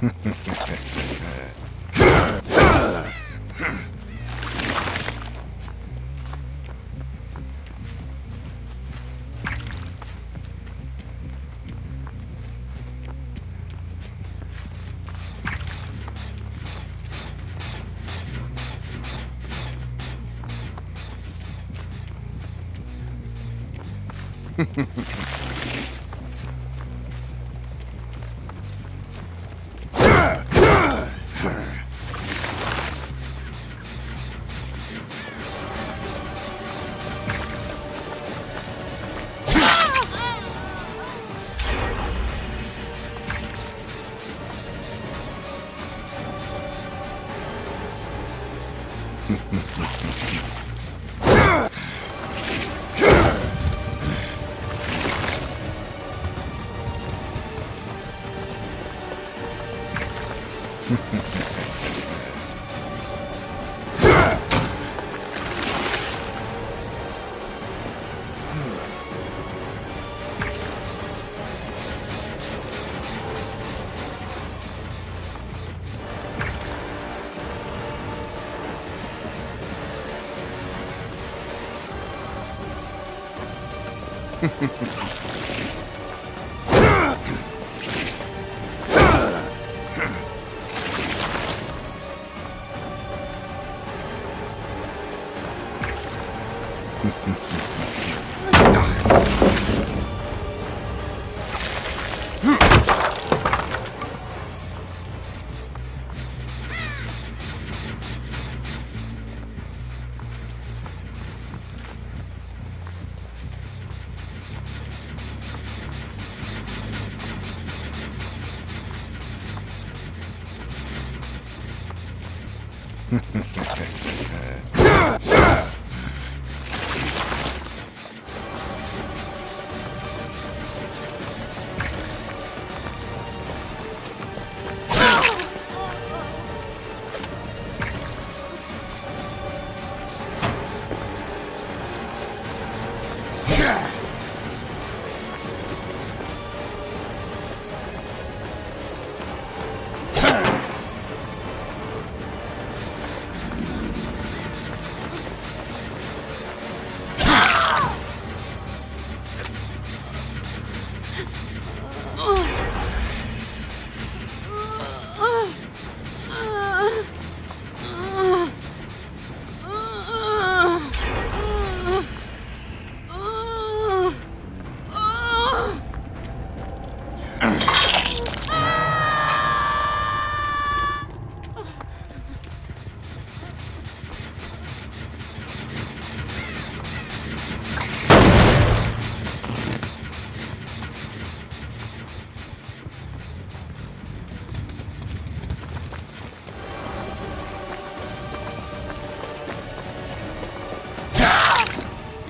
Ha, ha, ha. ha. Ha ha ha.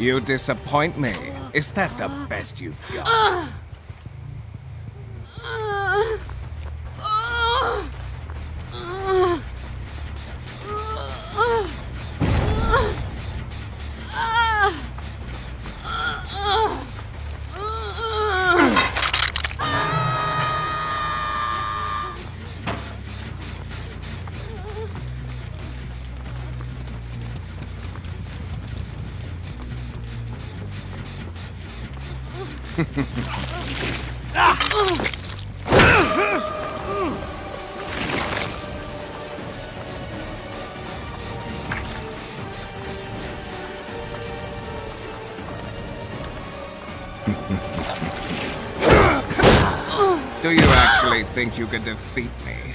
You disappoint me. Is that the best you've got? Ah! Do you actually think you can defeat me?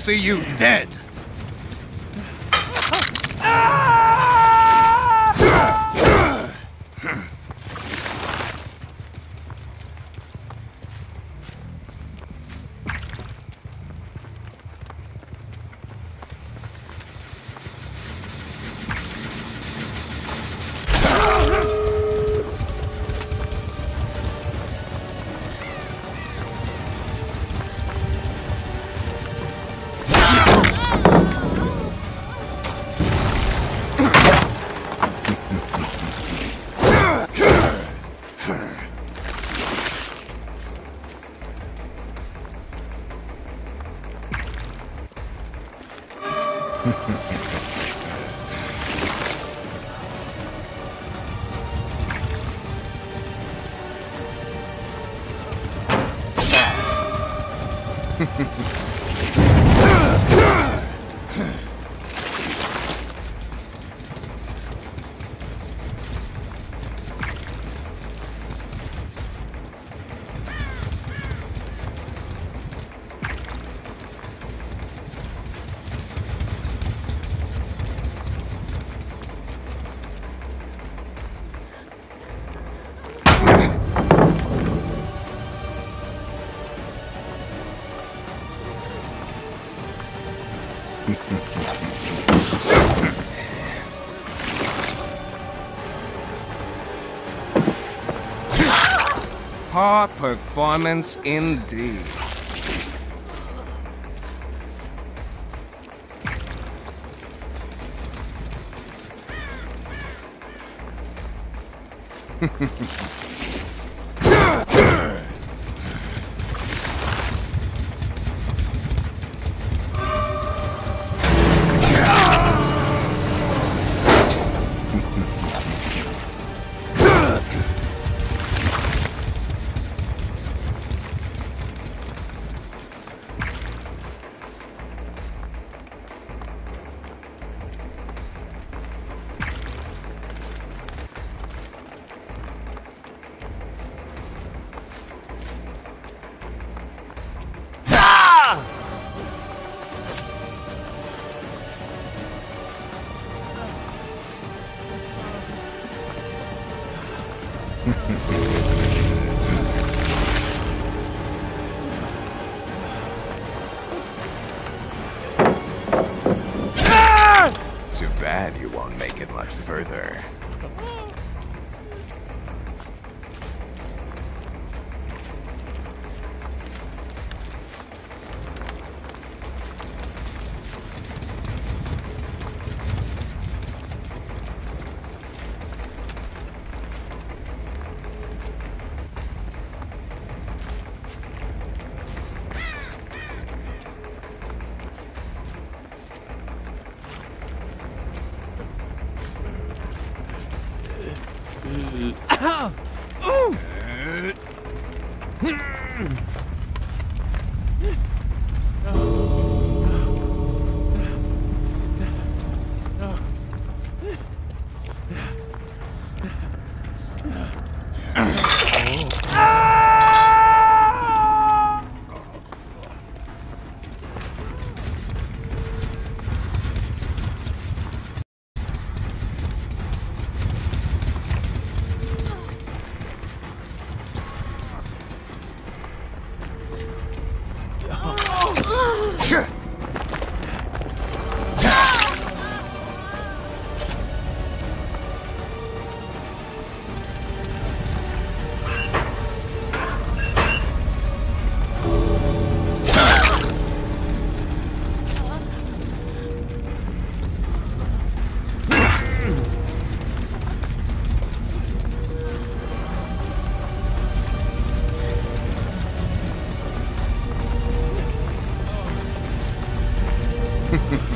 see you dead. ¡He! Poor performance indeed. bad you won't make it much further. Mm-hmm. Ha ha ha.